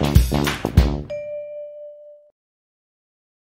Gracias.